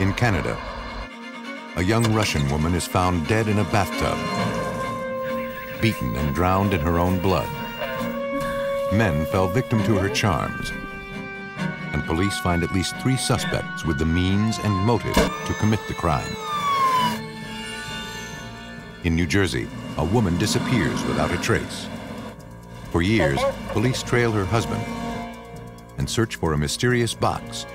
In Canada, a young Russian woman is found dead in a bathtub, beaten and drowned in her own blood. Men fell victim to her charms, and police find at least three suspects with the means and motive to commit the crime. In New Jersey, a woman disappears without a trace. For years, police trail her husband and search for a mysterious box,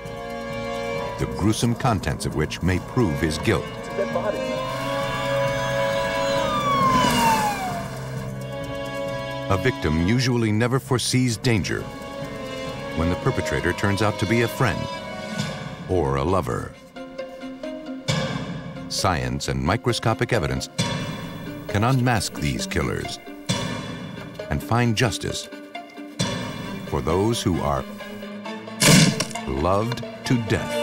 the gruesome contents of which may prove his guilt. A victim usually never foresees danger when the perpetrator turns out to be a friend or a lover. Science and microscopic evidence can unmask these killers and find justice for those who are loved to death.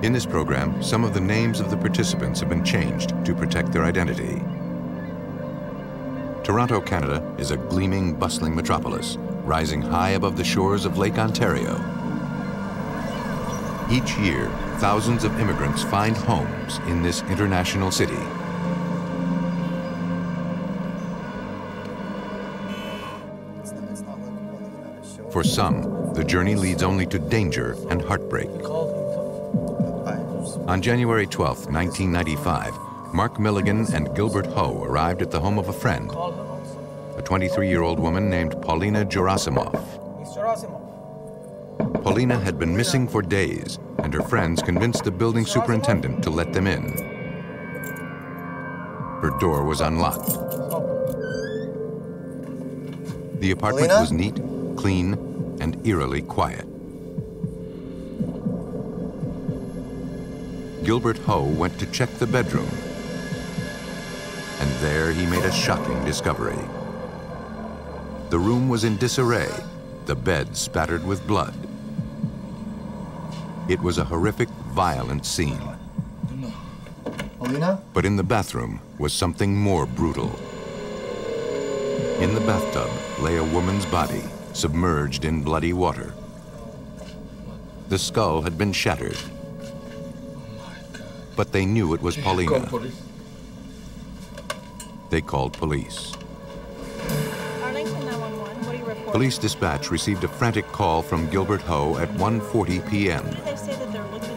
In this program, some of the names of the participants have been changed to protect their identity. Toronto, Canada is a gleaming, bustling metropolis, rising high above the shores of Lake Ontario. Each year, thousands of immigrants find homes in this international city. For some, the journey leads only to danger and heartbreak. On January 12, 1995, Mark Milligan and Gilbert Ho arrived at the home of a friend, a 23-year-old woman named Paulina Gerasimov. Paulina had been missing for days, and her friends convinced the building superintendent to let them in. Her door was unlocked. The apartment was neat, clean, and eerily quiet. Gilbert Ho went to check the bedroom. And there he made a shocking discovery. The room was in disarray, the bed spattered with blood. It was a horrific, violent scene. But in the bathroom was something more brutal. In the bathtub lay a woman's body, submerged in bloody water. The skull had been shattered. But they knew it was Paulina. They called police. Arlington 911, what do you report? Police dispatch received a frantic call from Gilbert Ho at 1.40 p.m. Who do they say that they're looking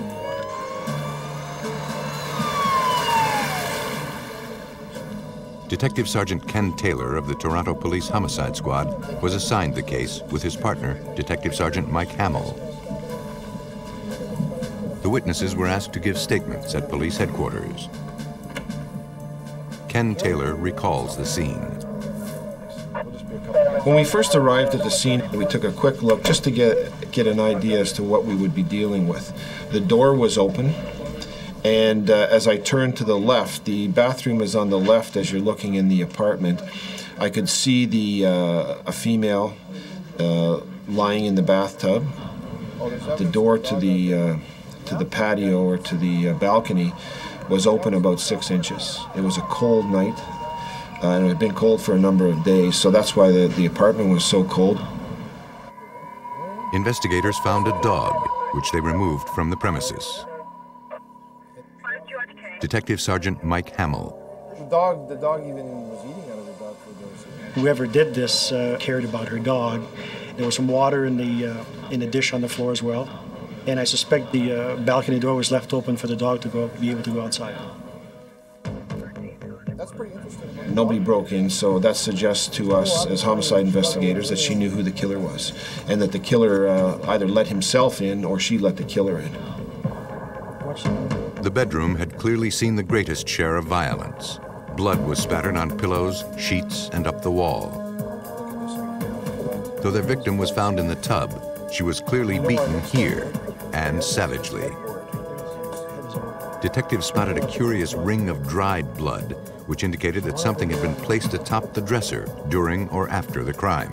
for? Detective Sergeant Ken Taylor of the Toronto Police Homicide Squad was assigned the case with his partner, Detective Sergeant Mike Hamill. The witnesses were asked to give statements at police headquarters. Ken Taylor recalls the scene. When we first arrived at the scene, we took a quick look just to get get an idea as to what we would be dealing with. The door was open, and uh, as I turned to the left, the bathroom is on the left as you're looking in the apartment. I could see the uh, a female uh, lying in the bathtub. The door to the uh, to the patio or to the uh, balcony was open about six inches. It was a cold night, uh, and it had been cold for a number of days, so that's why the, the apartment was so cold. Investigators found a dog, which they removed from the premises. Detective Sergeant Mike Hamill. The dog, the dog even was eating out of the dog food. Whoever did this uh, cared about her dog. There was some water in the uh, in a dish on the floor as well, and I suspect the uh, balcony door was left open for the dog to go be able to go outside. That's pretty interesting. Nobody broke in, so that suggests to us as homicide investigators that she knew who the killer was, and that the killer uh, either let himself in or she let the killer in. The bedroom had clearly seen the greatest share of violence. Blood was spattered on pillows, sheets, and up the wall. Though their victim was found in the tub, she was clearly beaten here and savagely. detectives spotted a curious ring of dried blood, which indicated that something had been placed atop the dresser during or after the crime.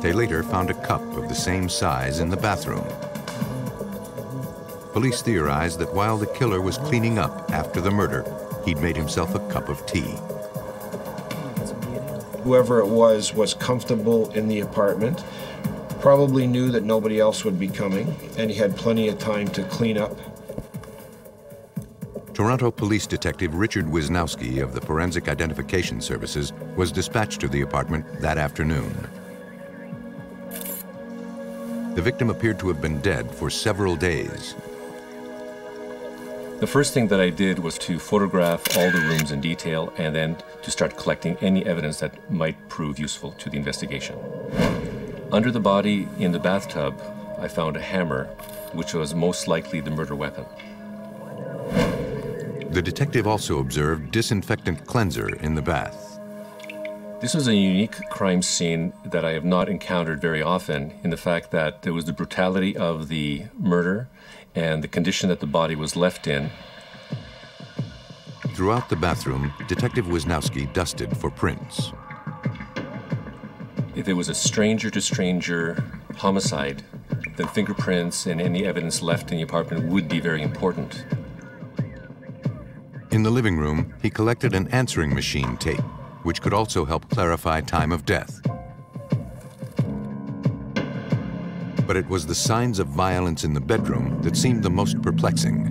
They later found a cup of the same size in the bathroom. Police theorized that while the killer was cleaning up after the murder, he'd made himself a cup of tea. Whoever it was was comfortable in the apartment, probably knew that nobody else would be coming, and he had plenty of time to clean up. Toronto police detective Richard Wisnowski of the Forensic Identification Services was dispatched to the apartment that afternoon. The victim appeared to have been dead for several days. The first thing that I did was to photograph all the rooms in detail and then to start collecting any evidence that might prove useful to the investigation. Under the body in the bathtub, I found a hammer, which was most likely the murder weapon. The detective also observed disinfectant cleanser in the bath. This was a unique crime scene that I have not encountered very often in the fact that there was the brutality of the murder and the condition that the body was left in. Throughout the bathroom, Detective Wisnowski dusted for prints. If it was a stranger to stranger homicide, then fingerprints and any evidence left in the apartment would be very important. In the living room, he collected an answering machine tape, which could also help clarify time of death. But it was the signs of violence in the bedroom that seemed the most perplexing.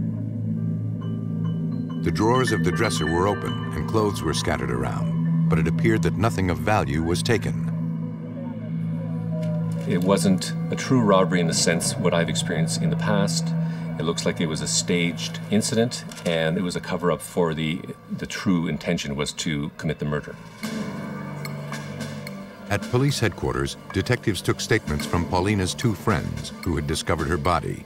The drawers of the dresser were open and clothes were scattered around, but it appeared that nothing of value was taken. It wasn't a true robbery in the sense what I've experienced in the past. It looks like it was a staged incident and it was a cover up for the the true intention was to commit the murder. At police headquarters, detectives took statements from Paulina's two friends who had discovered her body.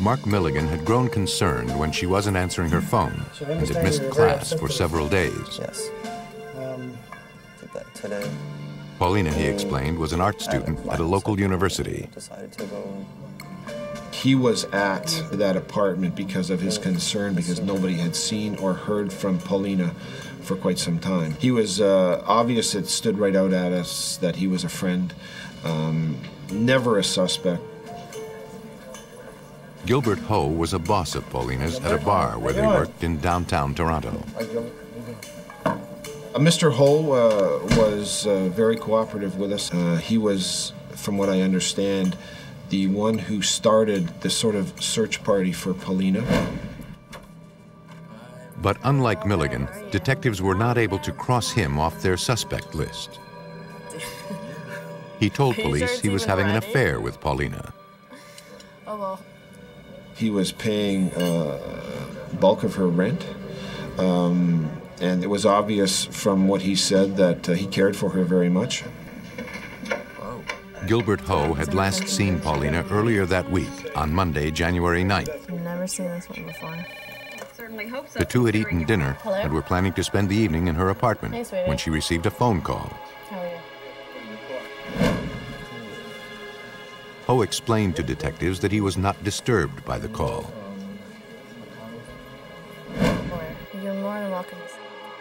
Mark Milligan had grown concerned when she wasn't answering her phone So and had missed class for several days. Yes. Um, did that today. Paulina, he explained, was an art student at a local university. Decided to go. He was at that apartment because of his concern, because nobody had seen or heard from Paulina for quite some time. He was uh, obvious, it stood right out at us that he was a friend, um, never a suspect. Gilbert Ho was a boss of Paulina's at a bar where they worked in downtown Toronto. Uh, Mr. Ho uh, was uh, very cooperative with us. Uh, he was, from what I understand, the one who started the sort of search party for Paulina. But unlike Milligan, detectives were not able to cross him off their suspect list. He told Are you sure police he was having an affair with Paulina. Oh well. He was paying uh, bulk of her rent. Um, and it was obvious from what he said that uh, he cared for her very much. Gilbert Ho had last seen Paulina earlier that week, on Monday, January 9th. I've never seen this one before. Certainly hope so. The two had eaten dinner Hello? and were planning to spend the evening in her apartment Hey, when she received a phone call. How are you? Ho explained to detectives that he was not disturbed by the call. You're more than welcome.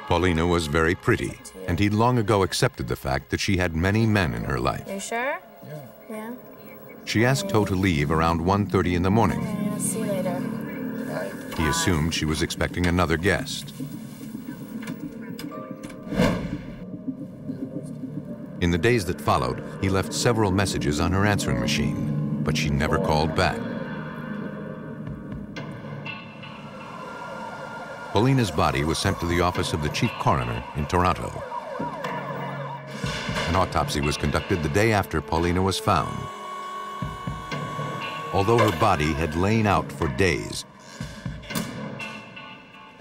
Paulina was very pretty, and he'd long ago accepted the fact that she had many men in her life. You sure? Yeah. Yeah? She asked Ho to leave around 1.30 in the morning. I'll see you later. He assumed she was expecting another guest. In the days that followed, he left several messages on her answering machine, but she never called back. Paulina's body was sent to the office of the chief coroner in Toronto. An autopsy was conducted the day after Paulina was found. Although her body had lain out for days,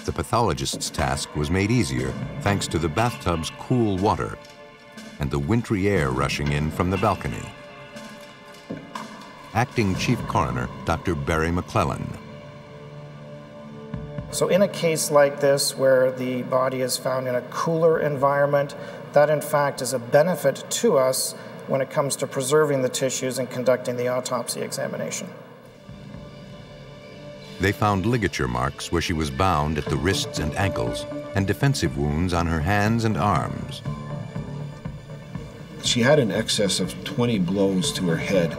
the pathologist's task was made easier thanks to the bathtub's cool water and the wintry air rushing in from the balcony. Acting Chief Coroner Dr. Barry McClellan. So, in a case like this, where the body is found in a cooler environment, that in fact is a benefit to us when it comes to preserving the tissues and conducting the autopsy examination. They found ligature marks where she was bound at the wrists and ankles and defensive wounds on her hands and arms. She had an excess of 20 blows to her head,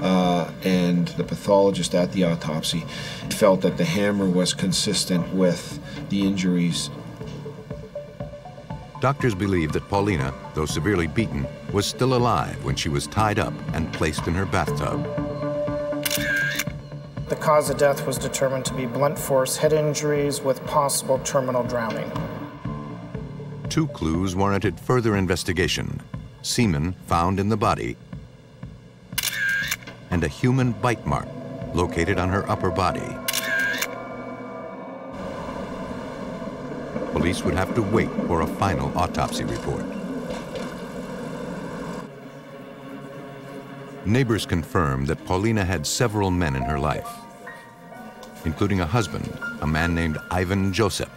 uh, and the pathologist at the autopsy felt that the hammer was consistent with the injuries. Doctors believe that Paulina, though severely beaten, was still alive when she was tied up and placed in her bathtub. The cause of death was determined to be blunt force head injuries with possible terminal drowning. Two clues warranted further investigation semen found in the body and a human bite mark located on her upper body. Police would have to wait for a final autopsy report. Neighbors confirmed that Paulina had several men in her life, including a husband, a man named Ivan Joseph.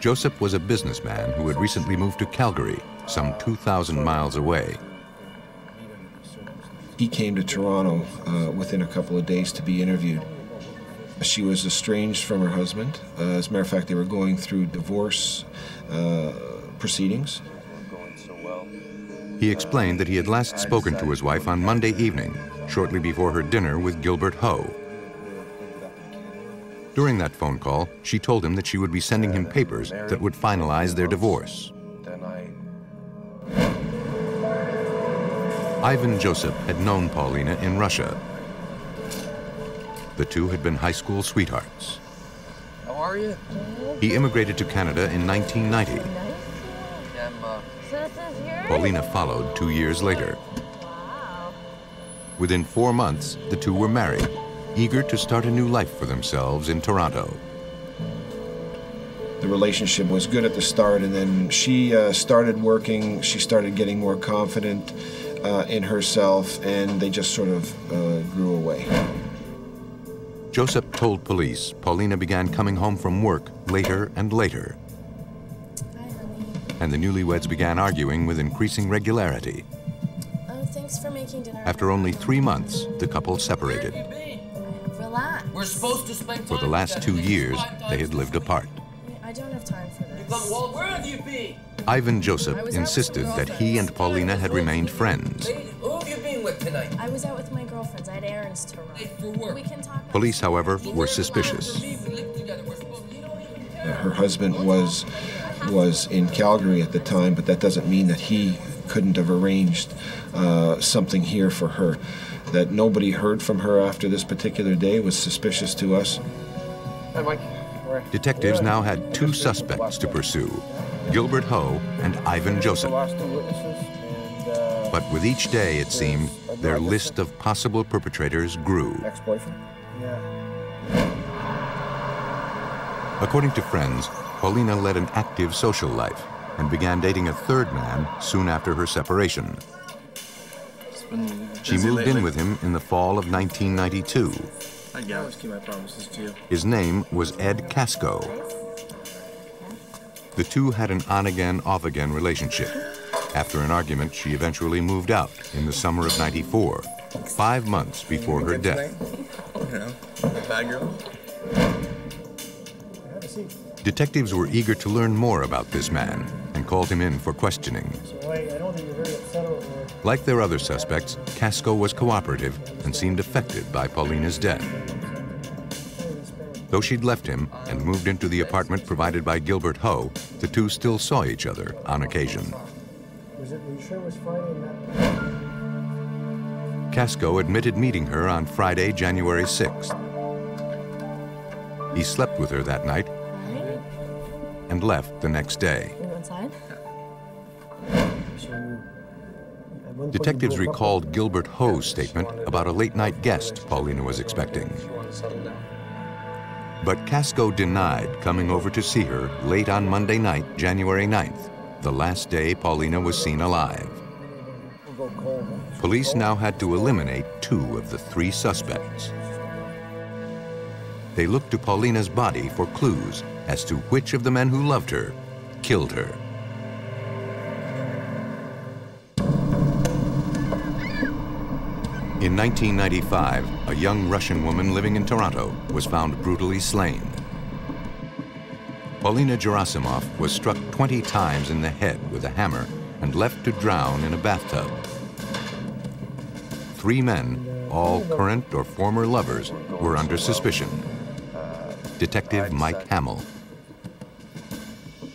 Joseph was a businessman who had recently moved to Calgary, some 2,000 miles away. He came to Toronto uh, within a couple of days to be interviewed. She was estranged from her husband. Uh, as a matter of fact, they were going through divorce uh, proceedings. He explained that he had last spoken to his wife on Monday evening, shortly before her dinner with Gilbert Ho. During that phone call, she told him that she would be sending him papers that would finalize their divorce. Ivan Joseph had known Paulina in Russia. The two had been high school sweethearts. How are you? He immigrated to Canada in 1990. I'm, uh, So this is yours? Paulina followed two years later. Within four months, the two were married, eager to start a new life for themselves in Toronto. The relationship was good at the start, and then she uh, started working. She started getting more confident uh, in herself, and they just sort of uh, grew away. Joseph told police Paulina began coming home from work later and later, and the newlyweds began arguing with increasing regularity. Oh, thanks for making dinner. After only three months, the couple separated. Relax. we're supposed to spend time For the last two years, they had lived apart. I don't have time for this. Come, well, where have you been? Ivan Joseph insisted that he and Paulina had remained friends. Lady, who have you been with tonight? I was out with my girlfriends. I had errands to run. For work. We can talk. Police, however, were suspicious. We live together. We're supposed you don't even care. Her husband was was in Calgary at the time, but that doesn't mean that he couldn't have arranged uh, something here for her. That nobody heard from her after this particular day was suspicious to us. Hey, Mike. Detectives now had two suspects to pursue Gilbert Ho and Ivan Joseph. last two witnesses, and uh, But with each day, it seemed, their list of possible perpetrators grew. ex-boyfriend. Yeah. According to friends, Paulina led an active social life and began dating a third man soon after her separation. She moved in with him in the fall of 1992. I always my promises to you. His name was Ed Casco. The two had an on again, off again relationship. After an argument, she eventually moved out in the summer of 94, five months before her death. Detectives were eager to learn more about this man and called him in for questioning. Like their other suspects, Casco was cooperative and seemed affected by Paulina's death. Though she'd left him and moved into the apartment provided by Gilbert Ho, the two still saw each other on occasion. Was it, were you sure it was Friday and that? Casco admitted meeting her on Friday, January 6th. He slept with her that night and left the next day. We go inside. So you, at one point you Detectives recalled Gilbert Ho's statement about a late night guest Paulina was expecting. But Casco denied coming over to see her late on Monday night, January 9th, the last day Paulina was seen alive. Police now had to eliminate two of the three suspects. They looked to Paulina's body for clues as to which of the men who loved her killed her. In 1995, a young Russian woman living in Toronto was found brutally slain. Paulina Gerasimov was struck 20 times in the head with a hammer and left to drown in a bathtub. Three men, all current or former lovers, were under suspicion. Detective Mike Hamill.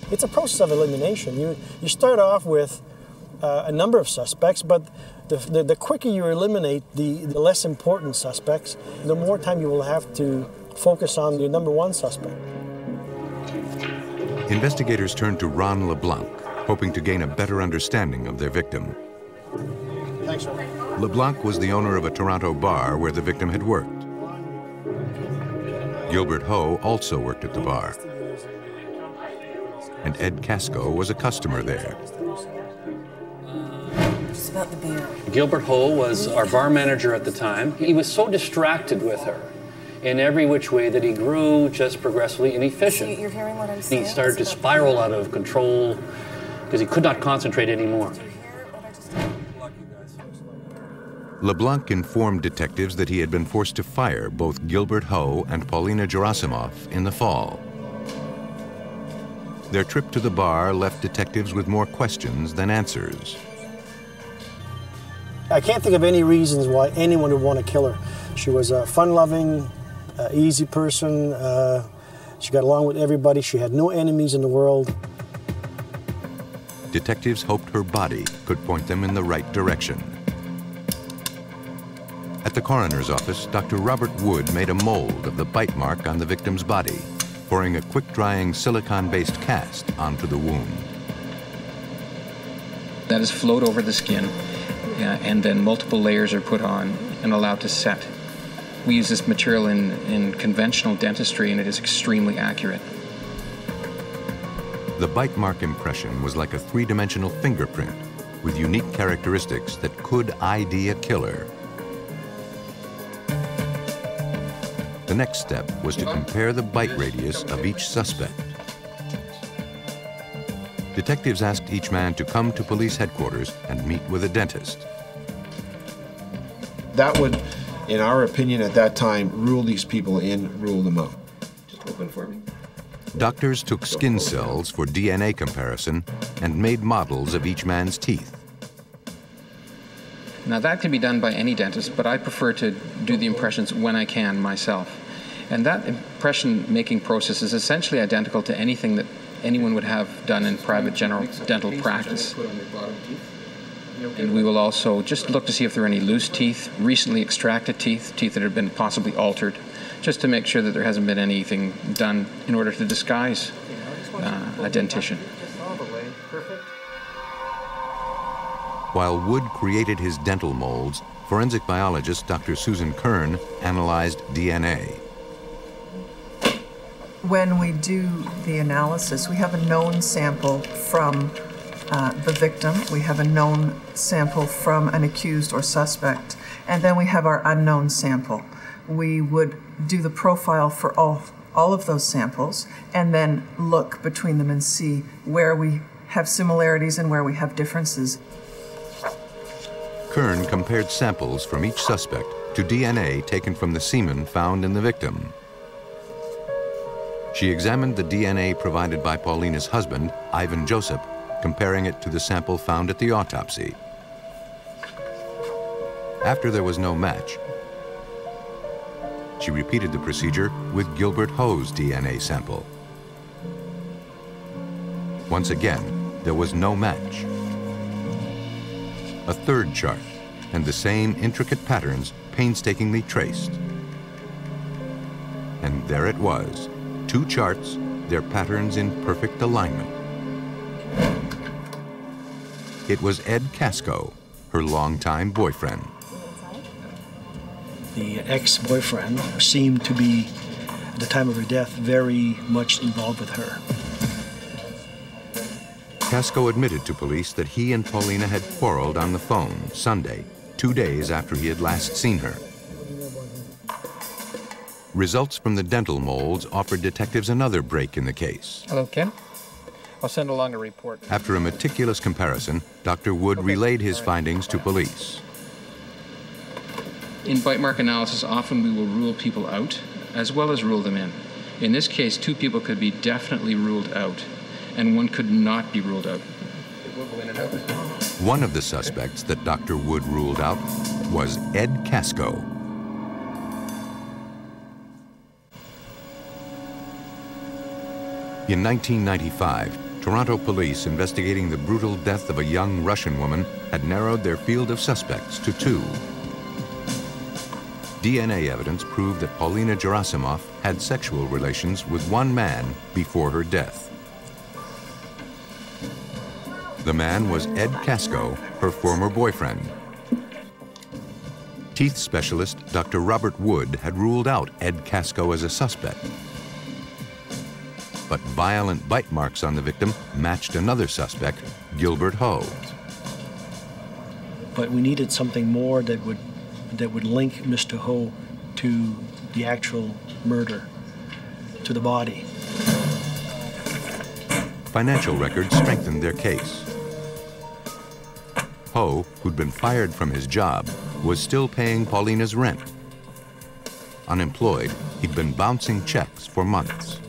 It's a process of elimination. You, you start off with uh, a number of suspects, but the, the, the quicker you eliminate the, the less important suspects, the more time you will have to focus on your number one suspect. Investigators turned to Ron LeBlanc, hoping to gain a better understanding of their victim. Thanks. LeBlanc was the owner of a Toronto bar where the victim had worked. Gilbert Ho also worked at the bar. And Ed Casco was a customer there. Just about the beer. Gilbert Ho was our bar manager at the time. He was so distracted with her in every which way that he grew just progressively inefficient. So you're hearing what I'm saying? He started to spiral out of control because he could not concentrate anymore. LeBlanc informed detectives that he had been forced to fire both Gilbert Ho and Paulina Gerasimov in the fall. Their trip to the bar left detectives with more questions than answers. I can't think of any reasons why anyone would want to kill her. She was a fun-loving, uh, easy person. Uh, she got along with everybody. She had no enemies in the world. Detectives hoped her body could point them in the right direction. At the coroner's office, Dr. Robert Wood made a mold of the bite mark on the victim's body, pouring a quick-drying silicone-based cast onto the wound. That is flowed over the skin, Uh, and then multiple layers are put on and allowed to set. We use this material in, in conventional dentistry, and it is extremely accurate. The bite mark impression was like a three-dimensional fingerprint with unique characteristics that could ID a killer. The next step was to compare the bite radius of each suspect. Detectives asked each man to come to police headquarters and meet with a dentist. That would, in our opinion at that time, rule these people in, rule them out. Just open for me. Doctors took skin cells for DNA comparison and made models of each man's teeth. Now that can be done by any dentist, but I prefer to do the impressions when I can myself. And that impression making process is essentially identical to anything that anyone would have done in private general dental practice. And we will also just look to see if there are any loose teeth, recently extracted teeth, teeth that have been possibly altered, just to make sure that there hasn't been anything done in order to disguise uh, a dentition. While Wood created his dental molds, forensic biologist Dr. Susan Kern analyzed DNA. When we do the analysis, we have a known sample from uh, the victim, we have a known sample from an accused or suspect, and then we have our unknown sample. We would do the profile for all, all of those samples and then look between them and see where we have similarities and where we have differences. Kern compared samples from each suspect to DNA taken from the semen found in the victim. She examined the DNA provided by Paulina's husband, Ivan Joseph, comparing it to the sample found at the autopsy. After there was no match, she repeated the procedure with Gilbert Ho's DNA sample. Once again, there was no match. A third chart, and the same intricate patterns painstakingly traced. And there it was, two charts, their patterns in perfect alignment. It was Ed Casco, her longtime boyfriend. The ex-boyfriend seemed to be, at the time of her death, very much involved with her. Casco admitted to police that he and Paulina had quarreled on the phone Sunday, two days after he had last seen her. Results from the dental molds offered detectives another break in the case. Hello, Ken. I'll send along a report. After a meticulous comparison, Dr. Wood relayed his findings to police. In bite mark analysis, often we will rule people out as well as rule them in. In this case, two people could be definitely ruled out, and one could not be ruled out. One of the suspects that Dr. Wood ruled out was Ed Casco. In 1995, Toronto police investigating the brutal death of a young Russian woman had narrowed their field of suspects to two. DNA evidence proved that Paulina Gerasimov had sexual relations with one man before her death. The man was Ed Casco, her former boyfriend. Teeth specialist Dr. Robert Wood had ruled out Ed Casco as a suspect. But violent bite marks on the victim matched another suspect, Gilbert Ho. But we needed something more that would that would link Mr. Ho to the actual murder, to the body. Financial records strengthened their case. Ho, who'd been fired from his job, was still paying Paulina's rent. Unemployed, he'd been bouncing checks for months.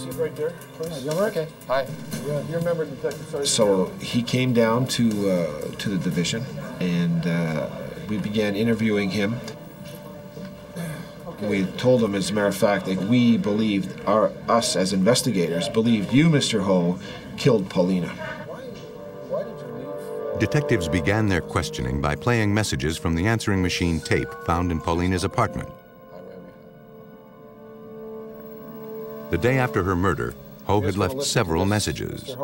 Mr. Ho, have a seat right there, please. Okay. Hi. Yeah, you remember Detective Sergeant So he came down to uh, to the division, and uh, we began interviewing him. We told him, as a matter of fact, that we believed, our, us as investigators, believed you, Mr. Ho, killed Paulina. Detectives began their questioning by playing messages from the answering machine tape found in Paulina's apartment. The day after her murder, Ho had left several messages.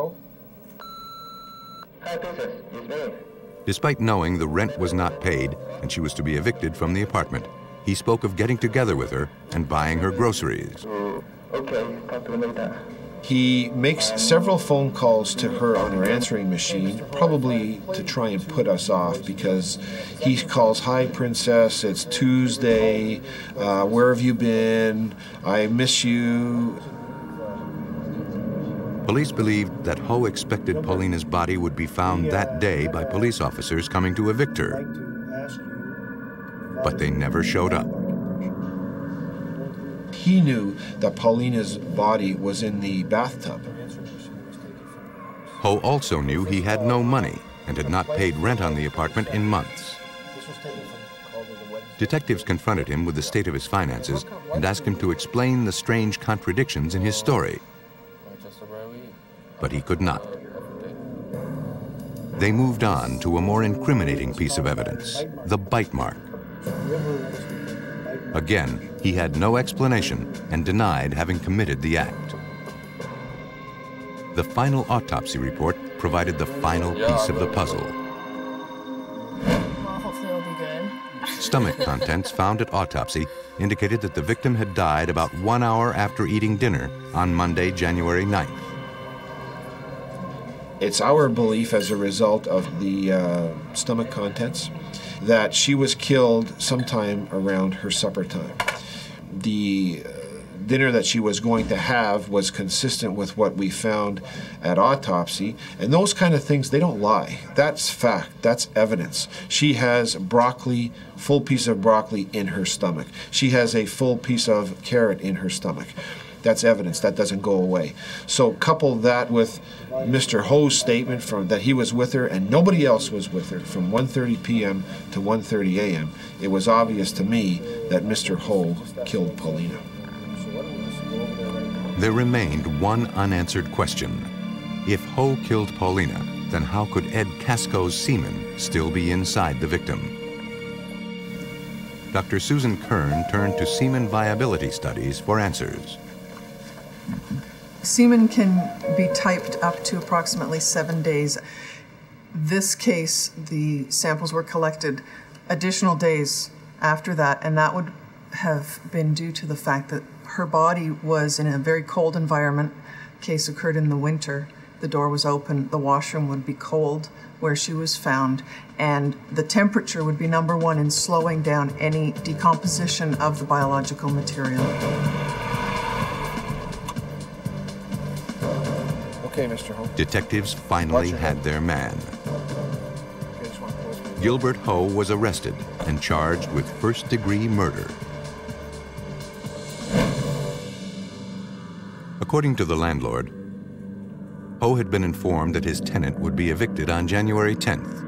Despite knowing the rent was not paid and she was to be evicted from the apartment, he spoke of getting together with her and buying her groceries. Mm, okay, talk to you later. He makes several phone calls to her on her answering machine, probably to try and put us off because he calls, Hi, Princess, it's Tuesday. Uh, where have you been? I miss you. Police believed that Ho expected Paulina's body would be found that day by police officers coming to evict her. But they never showed up. He knew that Paulina's body was in the bathtub. Ho also knew he had no money and had not paid rent on the apartment in months. Detectives confronted him with the state of his finances and asked him to explain the strange contradictions in his story. But he could not. They moved on to a more incriminating piece of evidence, the bite mark. Again, he had no explanation and denied having committed the act. The final autopsy report provided the final piece of the puzzle. Well, hopefully it'll be good. Stomach contents found at autopsy indicated that the victim had died about one hour after eating dinner on Monday, January 9th. It's our belief, as a result of the uh, stomach contents, that she was killed sometime around her supper time. The uh, dinner that she was going to have was consistent with what we found at autopsy, and those kind of things, they don't lie. That's fact, that's evidence. She has broccoli, full piece of broccoli in her stomach. She has a full piece of carrot in her stomach. That's evidence. That doesn't go away. So couple that with Mr. Ho's statement from that he was with her and nobody else was with her from 1:30 p.m. to 1:30 a.m. It was obvious to me that Mr. Ho killed Paulina. There remained one unanswered question. If Ho killed Paulina, then how could Ed Casco's semen still be inside the victim? Dr. Susan Kern turned to semen viability studies for answers. Semen can be typed up to approximately seven days. This case, the samples were collected additional days after that, and that would have been due to the fact that her body was in a very cold environment. Case occurred in the winter. The door was open, the washroom would be cold where she was found, and the temperature would be number one in slowing down any decomposition of the biological material. Okay, Mr. Ho. Detectives finally had their man. Okay, just want to close my Gilbert Ho was arrested and charged with first degree murder. According to the landlord, Ho had been informed that his tenant would be evicted on January 10th.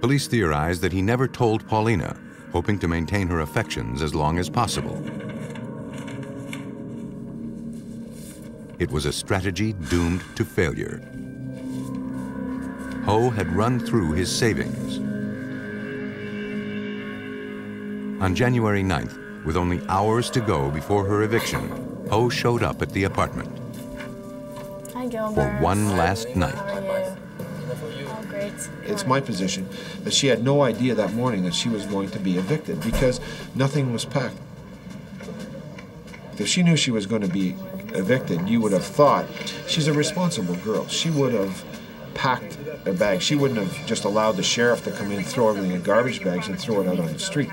Police theorized that he never told Paulina, hoping to maintain her affections as long as possible. It was a strategy doomed to failure. Ho had run through his savings. On January 9th, with only hours to go before her eviction, Ho showed up at the apartment Hi, Gilbert. for one last night. How are you? Oh, great. It's my position that she had no idea that morning that she was going to be evicted because nothing was packed. If she knew she was going to be evicted, you would have thought she's a responsible girl. She would have packed a bag. She wouldn't have just allowed the sheriff to come in, throw everything in garbage bags, and throw it out on the street.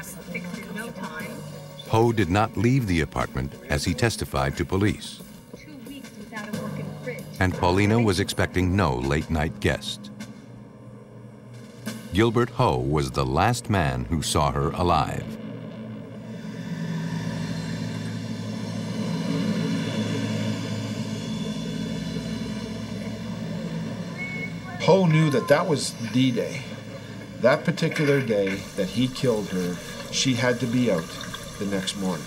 Ho did not leave the apartment as he testified to police. And Paulina was expecting no late night guest. Gilbert Ho was the last man who saw her alive. Ho knew that that was the day. That particular day that he killed her, she had to be out the next morning.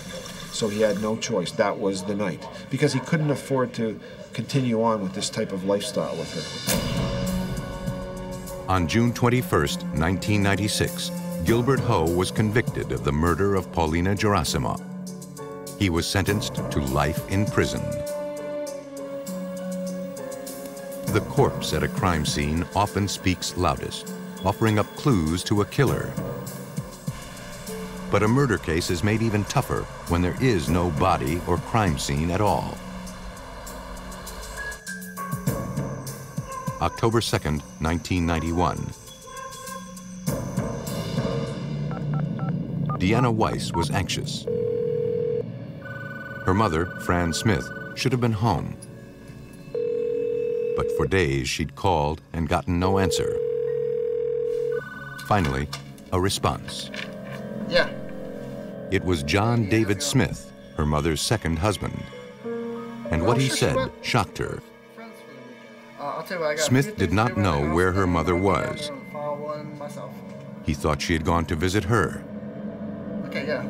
So he had no choice. That was the night. Because he couldn't afford to continue on with this type of lifestyle with her. On June 21, 1996, Gilbert Ho was convicted of the murder of Paulina Gerasimov. He was sentenced to life in prison. The corpse at a crime scene often speaks loudest, offering up clues to a killer. But a murder case is made even tougher when there is no body or crime scene at all. October 2nd, 1991. Deanna Weiss was anxious. Her mother, Fran Smith, should have been home. But for days she'd called and gotten no answer. Finally, a response. Yeah. It was John David Smith, her mother's second husband. And what he said shocked her. Uh, I'll tell you what, I got a few Smith did not do around the know where her mother was. file one myself. He thought she had gone to visit her. Okay, yeah.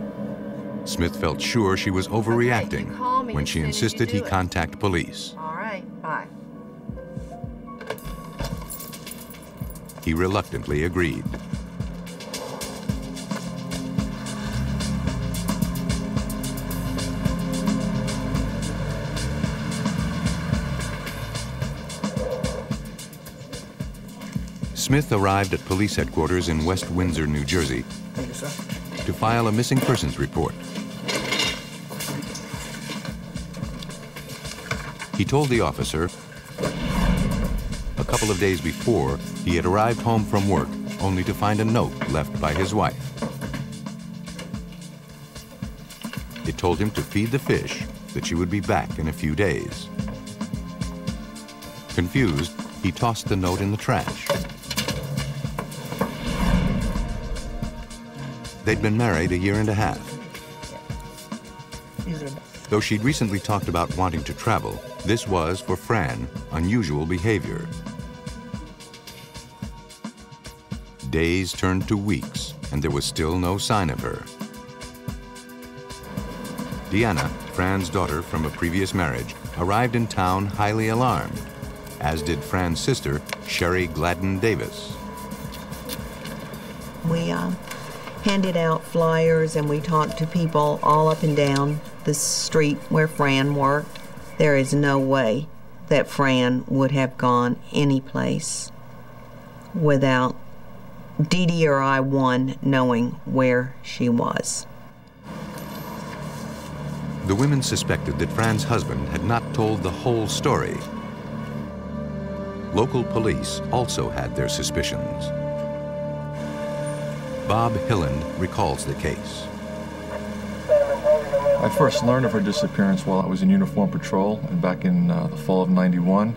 Smith felt sure she was overreacting call when she soon as you insisted he contact police. He reluctantly agreed. Smith arrived at police headquarters in West Windsor, New Jersey, you, to file a missing persons report. He told the officer couple of days before he had arrived home from work only to find a note left by his wife. It told him to feed the fish, that she would be back in a few days. Confused, he tossed the note in the trash. They'd been married a year and a half. Though she'd recently talked about wanting to travel, this was, for Fran, unusual behavior. Days turned to weeks, and there was still no sign of her. Deanna, Fran's daughter from a previous marriage, arrived in town highly alarmed, as did Fran's sister, Sherry Gladden Davis. We uh, handed out flyers and we talked to people all up and down the street where Fran worked. There is no way that Fran would have gone anyplace without Dee Dee or I, one, knowing where she was. The women suspected that Fran's husband had not told the whole story. Local police also had their suspicions. Bob Hilland recalls the case. I first learned of her disappearance while I was in uniform patrol and back in uh, the fall of 91.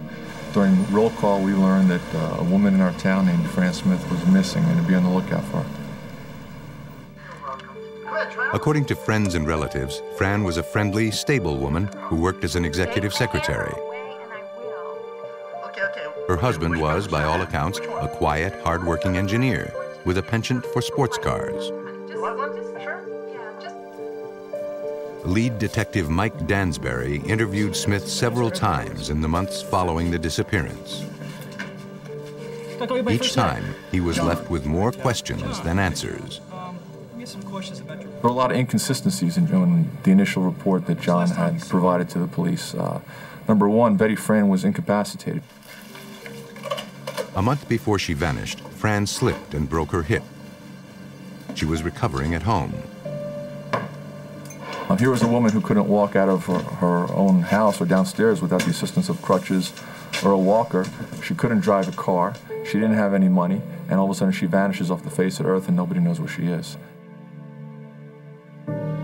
During roll call, we learned that uh, a woman in our town named Fran Smith was missing and to be on the lookout for her. According to friends and relatives, Fran was a friendly, stable woman who worked as an executive secretary. Her husband was, by all accounts, a quiet, hard-working engineer with a penchant for sports cars. Lead detective Mike Dansbury interviewed Smith several times in the months following the disappearance. Each time, he was left with more questions than answers. There were a lot of inconsistencies in, in the initial report that John had provided to the police. Uh, number one, Betty Fran was incapacitated. A month before she vanished, Fran slipped and broke her hip. She was recovering at home. Uh, here was a woman who couldn't walk out of her, her, own house or downstairs without the assistance of crutches or a walker. She couldn't drive a car. She didn't have any money. And all of a sudden she vanishes off the face of earth and nobody knows where she is.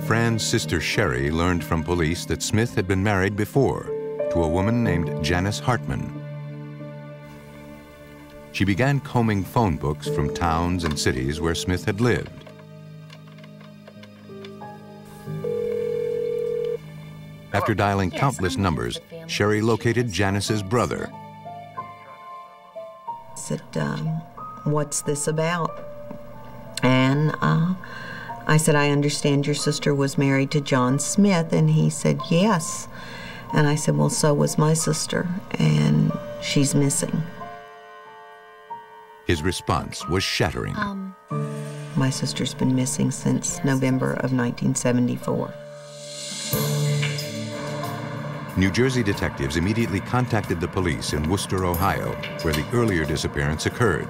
Fran's sister Sherry learned from police that Smith had been married before to a woman named Janice Hartman. She began combing phone books from towns and cities where Smith had lived. After dialing countless numbers, Sherry located Janice's brother. said, um, what's this about? And uh, I said, I understand your sister was married to John Smith. And he said, yes. And I said, well, so was my sister, and she's missing. His response was shattering. Um. My sister's been missing since November of 1974. New Jersey detectives immediately contacted the police in Wooster, Ohio, where the earlier disappearance occurred.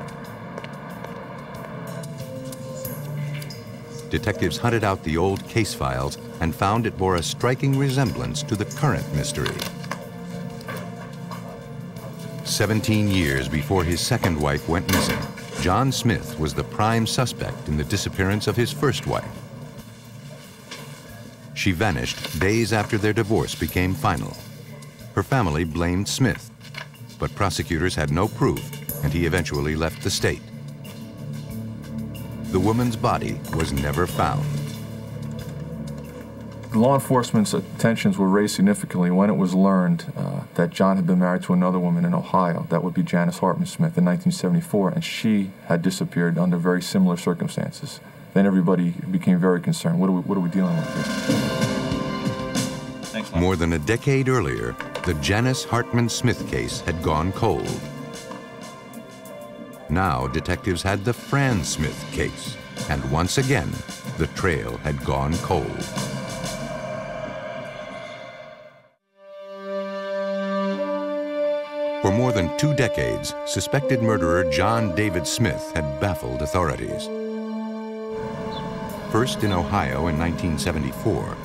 Detectives hunted out the old case files and found it bore a striking resemblance to the current mystery. 17 years before his second wife went missing, John Smith was the prime suspect in the disappearance of his first wife. She vanished days after their divorce became final. Her family blamed Smith, but prosecutors had no proof, and he eventually left the state. The woman's body was never found. Law enforcement's attentions were raised significantly when it was learned uh, that John had been married to another woman in Ohio. That would be Janice Hartman Smith in 1974, and she had disappeared under very similar circumstances. Then everybody became very concerned. What are we, what are we dealing with here? More than a decade earlier, the Janice Hartman Smith case had gone cold. Now detectives had the Fran Smith case, and once again, the trail had gone cold. For more than two decades, suspected murderer John David Smith had baffled authorities. First in Ohio in 1974,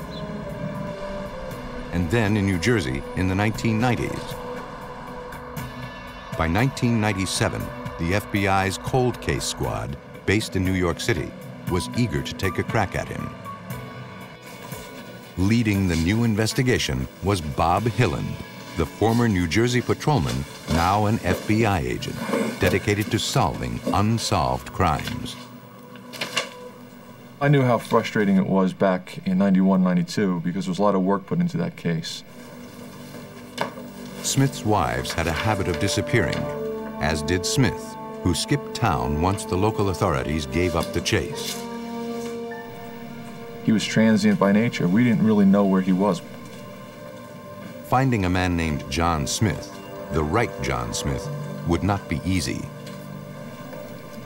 and then in New Jersey in the 1990s. By 1997, the FBI's cold case squad, based in New York City, was eager to take a crack at him. Leading the new investigation was Bob Hilland, the former New Jersey patrolman, now an FBI agent, dedicated to solving unsolved crimes. I knew how frustrating it was back in 91, 92 because there was a lot of work put into that case. Smith's wives had a habit of disappearing, as did Smith, who skipped town once the local authorities gave up the chase. He was transient by nature. We didn't really know where he was. Finding a man named John Smith, the right John Smith, would not be easy.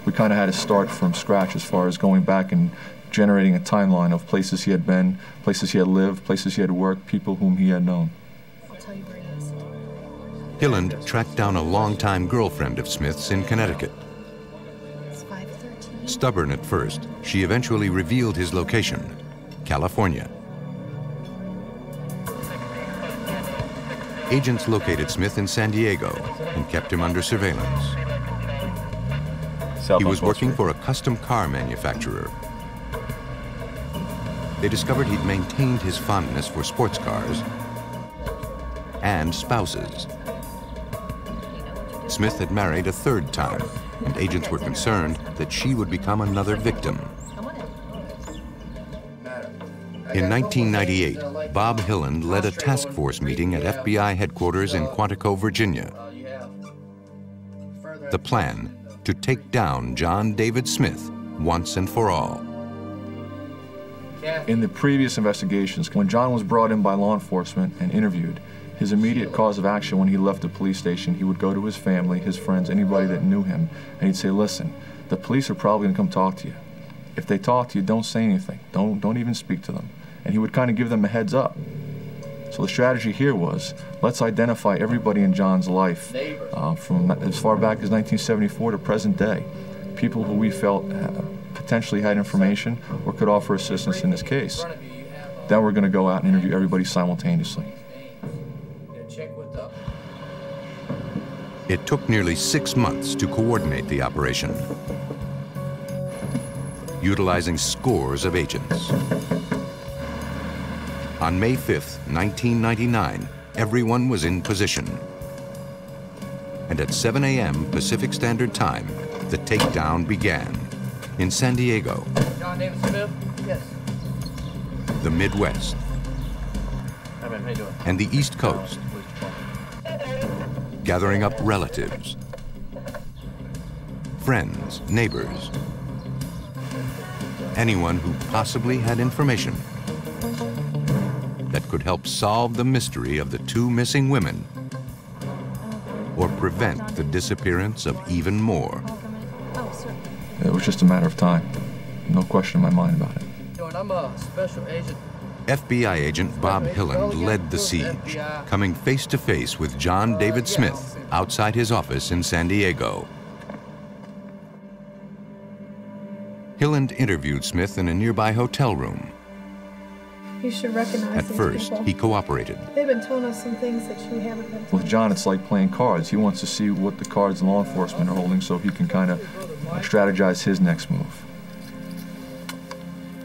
We kind of had to start from scratch as far as going back and generating a timeline of places he had been, places he had lived, places he had worked, people whom he had known. Hilland tracked down a longtime girlfriend of Smith's in Connecticut. Stubborn at first, she eventually revealed his location, California. Agents located Smith in San Diego and kept him under surveillance. He was working for a custom car manufacturer. They discovered he'd maintained his fondness for sports cars and spouses. Smith had married a third time, and agents were concerned that she would become another victim. In 1998, Bob Hilland led a task force meeting at FBI headquarters in Quantico, Virginia. The plan to take down John David Smith once and for all. In the previous investigations, when John was brought in by law enforcement and interviewed, his immediate cause of action when he left the police station, he would go to his family, his friends, anybody that knew him, and he'd say, listen, the police are probably going to come talk to you. If they talk to you, don't say anything. Don't, don't even speak to them. And he would kind of give them a heads up. So the strategy here was, let's identify everybody in John's life uh, from as far back as 1974 to present day. People who we felt uh, potentially had information or could offer assistance in this case. Then we're going to go out and interview everybody simultaneously. It took nearly six months to coordinate the operation, utilizing scores of agents. On May 5th, 1999, everyone was in position. And at 7 a.m. Pacific Standard Time, the takedown began in San Diego, John David Smith? Yes. the Midwest, Hi, man. How you doing? and the East Coast, gathering up relatives, friends, neighbors, anyone who possibly had information that could help solve the mystery of the two missing women or prevent the disappearance of even more. It was just a matter of time. No question in my mind about it. Doing? I'm a special agent. FBI agent Bob Hilland led the siege, coming face to face with John David Smith outside his office in San Diego. Hilland interviewed Smith in a nearby hotel room. You should recognize At these first, people. he cooperated. They've been telling us some things that you haven't been With John, it's like playing cards. He wants to see what the cards law enforcement are holding so he can kind of strategize his next move.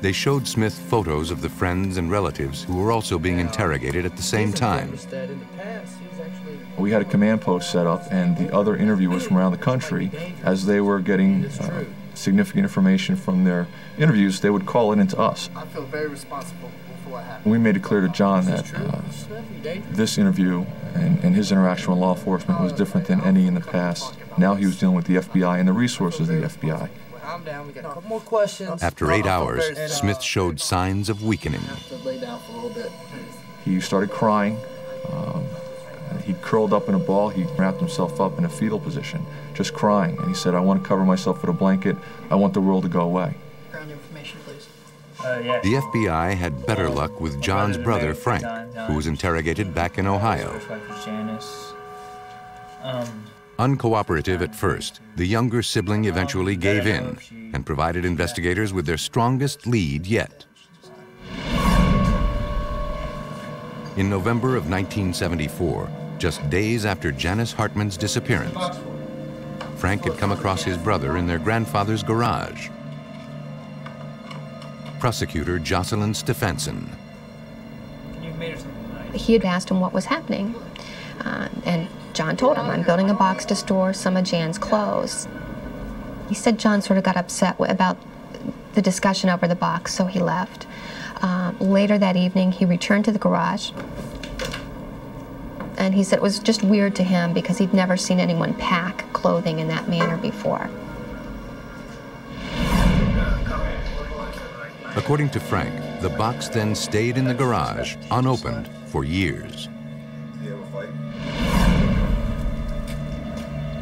They showed Smith photos of the friends and relatives who were also being interrogated at the same time. That in the past, he's actually We had a command post set up, and the other interviewers from around the country, as they were getting uh, significant information from their interviews, they would call it into us. I feel very responsible for what happened. We made it clear to John that uh, this interview and, and his interaction with law enforcement was different than any in the past. Now he was dealing with the FBI and the resources of the FBI. I'm down. We got a couple more questions. After eight hours, Smith showed signs of weakening. To lay down for a little bit. He started crying. Um, he curled up in a ball. He wrapped himself up in a fetal position, just crying. And he said, I want to cover myself with a blanket. I want the world to go away. Ground information, please. The FBI had better luck with John's brother, Frank, who was interrogated back in Ohio. Um, Uncooperative at first, the younger sibling eventually gave in and provided investigators with their strongest lead yet. In November of 1974, just days after Janice Hartman's disappearance, Frank had come across his brother in their grandfather's garage. Prosecutor Jocelyn Stephenson. He had asked him what was happening. Uh, and John told him, I'm building a box to store some of Jan's clothes. He said John sort of got upset about the discussion over the box, so he left. Um, later that evening, he returned to the garage. And he said it was just weird to him because he'd never seen anyone pack clothing in that manner before. According to Frank, the box then stayed in the garage, unopened, for years.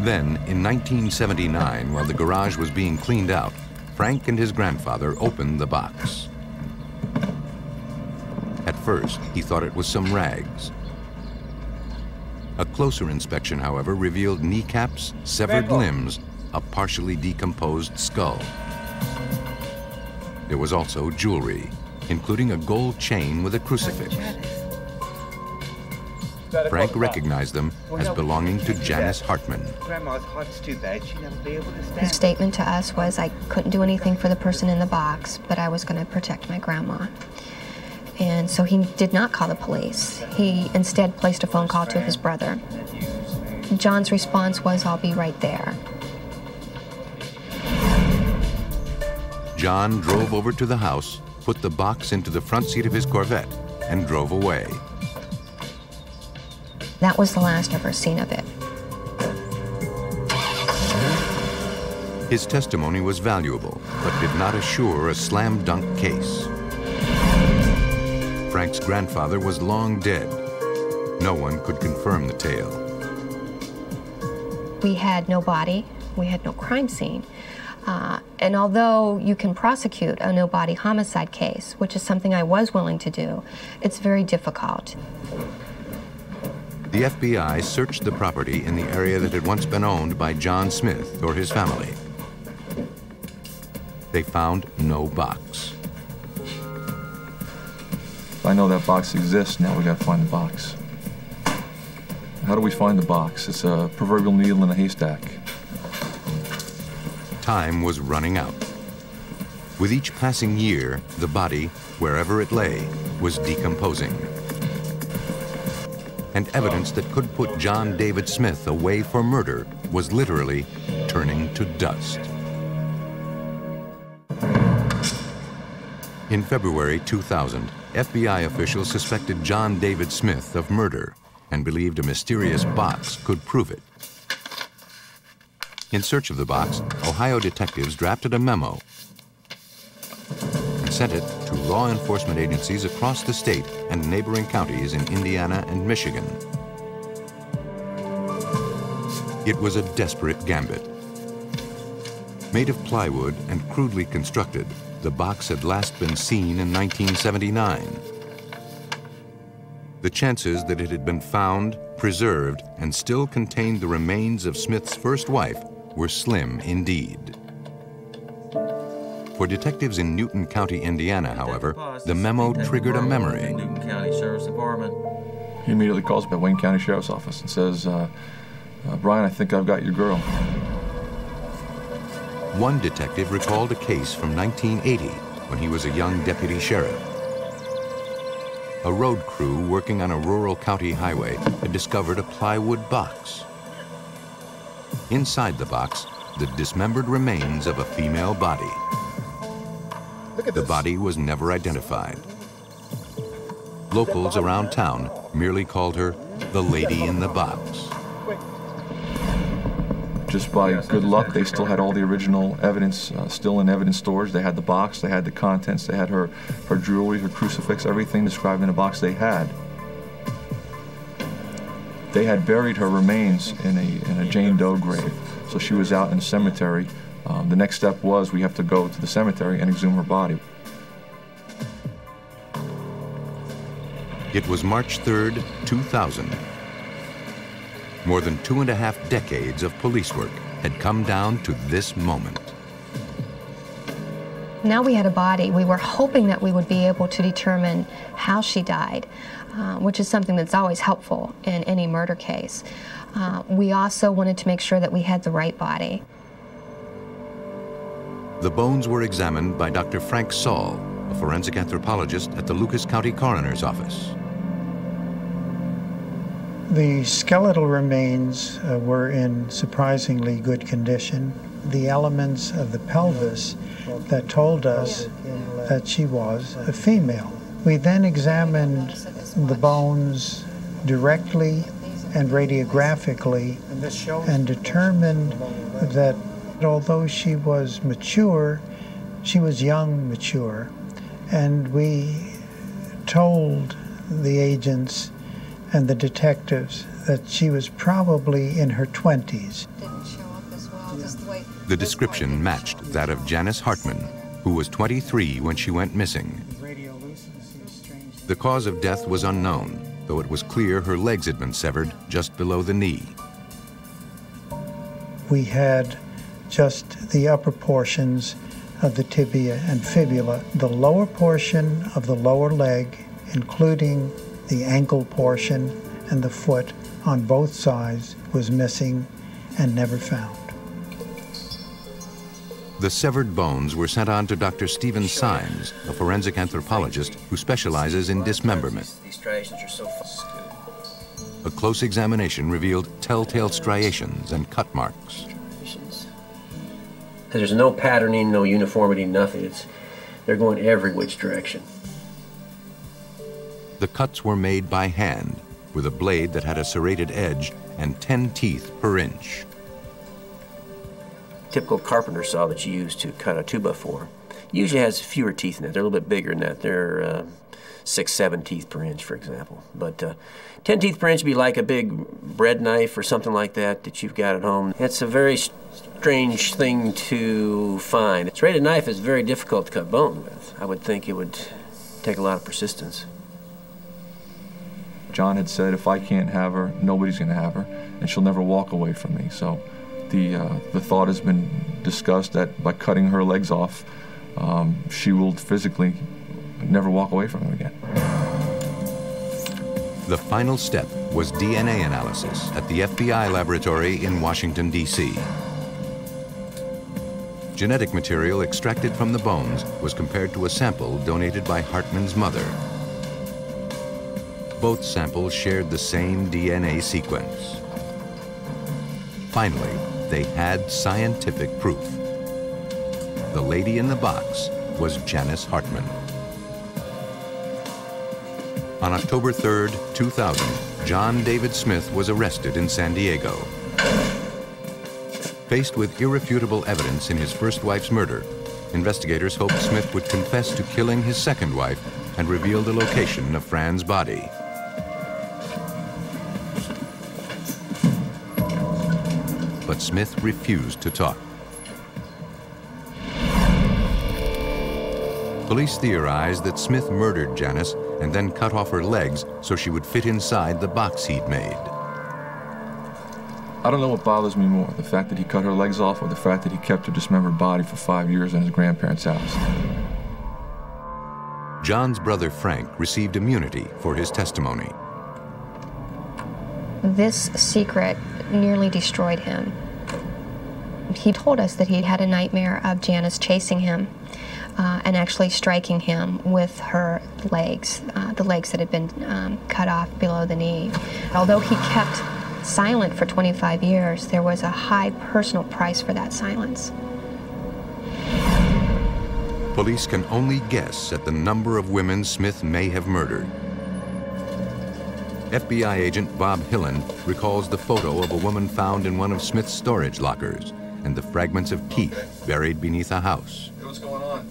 Then, in 1979, while the garage was being cleaned out, Frank and his grandfather opened the box. At first, he thought it was some rags. A closer inspection, however, revealed kneecaps, severed limbs, a partially decomposed skull. There was also jewelry, including a gold chain with a crucifix. Frank recognized them as belonging to Janice Hartman. Grandma's heart's too bad. She'd never be able to His stand. statement to us was I couldn't do anything for the person in the box, but I was going to protect my grandma. And so he did not call the police. He instead placed a phone call to his brother. John's response was, I'll be right there. John drove over to the house, put the box into the front seat of his Corvette, and drove away. That was the last ever seen of it. His testimony was valuable, but did not assure a slam dunk case. Frank's grandfather was long dead. No one could confirm the tale. We had no body, we had no crime scene. Uh, and although you can prosecute a no body homicide case, which is something I was willing to do, it's very difficult. The FBI searched the property in the area that had once been owned by John Smith or his family. They found no box. I know that box exists, now we gotta find the box. How do we find the box? It's a proverbial needle in a haystack. Time was running out. With each passing year, the body, wherever it lay, was decomposing. And evidence that could put John David Smith away for murder was literally turning to dust. In February 2000, FBI officials suspected John David Smith of murder and believed a mysterious box could prove it. In search of the box, Ohio detectives drafted a memo and sent it to law enforcement agencies across the state and neighboring counties in Indiana and Michigan. It was a desperate gambit. Made of plywood and crudely constructed, the box had last been seen in 1979. The chances that it had been found, preserved, and still contained the remains of Smith's first wife were slim indeed. For detectives in Newton County, Indiana, however, the memo triggered a memory. Newton County Sheriff's Department. He immediately calls the Wayne County Sheriff's Office and says, uh, uh, Brian, I think I've got your girl. One detective recalled a case from 1980 when he was a young deputy sheriff. A road crew working on a rural county highway had discovered a plywood box. Inside the box, the dismembered remains of a female body. the body was never identified. Locals around town merely called her the lady in the box. Just by good luck, they still had all the original evidence uh, still in evidence storage. They had the box, they had the contents, they had her, her jewelry, her crucifix, everything described in the box they had. They had buried her remains in a, in a Jane Doe grave. So she was out in the cemetery. Um, the next step was we have to go to the cemetery and exhume her body. It was March 3rd, 2000. More than two and a half decades of police work had come down to this moment. Now we had a body. We were hoping that we would be able to determine how she died, uh, which is something that's always helpful in any murder case. Uh, we also wanted to make sure that we had the right body. The bones were examined by Dr. Frank Saul, a forensic anthropologist at the Lucas County Coroner's Office. The skeletal remains uh, were in surprisingly good condition. The elements of the pelvis that told us that she was a female. We then examined the bones directly and radiographically and determined that although she was mature, she was young mature. And we told the agents and the detectives that she was probably in her 20s. The description matched that of Janice Hartman, who was 23 when she went missing. The cause of death was unknown, though it was clear her legs had been severed just below the knee. We had just the upper portions of the tibia and fibula. The lower portion of the lower leg, including the ankle portion and the foot on both sides, was missing and never found. The severed bones were sent on to Dr. Steven Symes, a forensic anthropologist who specializes in dismemberment. These striations are so a close examination revealed telltale striations and cut marks. There's no patterning, no uniformity, nothing. It's, they're going every which direction. The cuts were made by hand with a blade that had a serrated edge and 10 teeth per inch. Typical carpenter saw that you use to cut a two by four usually has fewer teeth in it. They're a little bit bigger than that. They're uh, six, seven teeth per inch, for example. But uh, 10 teeth per inch would be like a big bread knife or something like that that you've got at home. It's a very strange thing to find. A serrated knife is very difficult to cut bone with. I would think it would take a lot of persistence. John had said, if I can't have her, nobody's going to have her, and she'll never walk away from me. So the, uh, the thought has been discussed that by cutting her legs off, um, she will physically never walk away from him again. The final step was DNA analysis at the FBI laboratory in Washington, D.C. Genetic material extracted from the bones was compared to a sample donated by Hartman's mother. Both samples shared the same DNA sequence. Finally, they had scientific proof. The lady in the box was Janice Hartman. On October 3, 2000, John David Smith was arrested in San Diego. Faced with irrefutable evidence in his first wife's murder, investigators hoped Smith would confess to killing his second wife and reveal the location of Fran's body. But Smith refused to talk. Police theorized that Smith murdered Janice and then cut off her legs so she would fit inside the box he'd made. I don't know what bothers me more, the fact that he cut her legs off or the fact that he kept her dismembered body for five years in his grandparents' house. John's brother Frank received immunity for his testimony. This secret nearly destroyed him. He told us that he had a nightmare of Janice chasing him uh, and actually striking him with her legs, uh, the legs that had been um, cut off below the knee. Although he kept silent for 25 years, there was a high personal price for that silence. Police can only guess at the number of women Smith may have murdered. FBI agent Bob Hilland recalls the photo of a woman found in one of Smith's storage lockers and the fragments of teeth buried beneath a house. What's going on?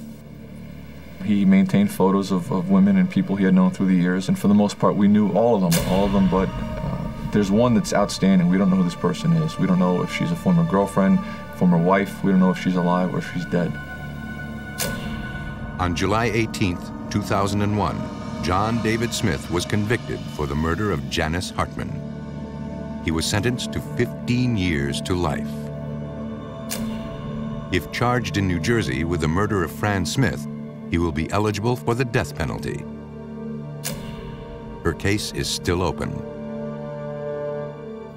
He maintained photos of, of women and people he had known through the years, and for the most part, we knew all of them, all of them, but uh, there's one that's outstanding. We don't know who this person is. We don't know if she's a former girlfriend, former wife. We don't know if she's alive or if she's dead. On July 18, 2001, John David Smith was convicted for the murder of Janice Hartman. He was sentenced to 15 years to life. If charged in New Jersey with the murder of Fran Smith, he will be eligible for the death penalty. Her case is still open.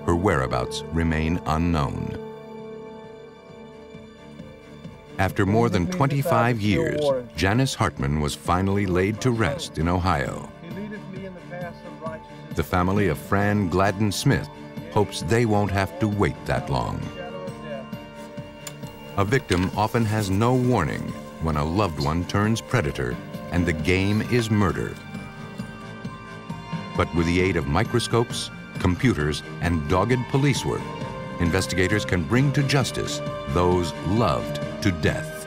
Her whereabouts remain unknown. After more than 25 years, Janice Hartman was finally laid to rest in Ohio. The family of Fran Gladden Smith hopes they won't have to wait that long. A victim often has no warning when a loved one turns predator and the game is murder. But with the aid of microscopes, computers, and dogged police work, investigators can bring to justice those loved to death.